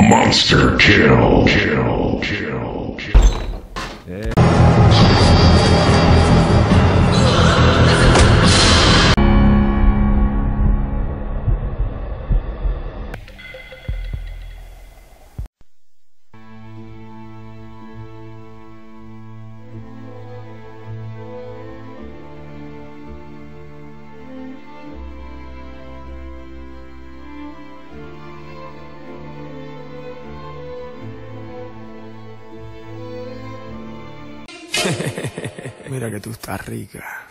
Monster kill. kill. Mira que tú estás rica.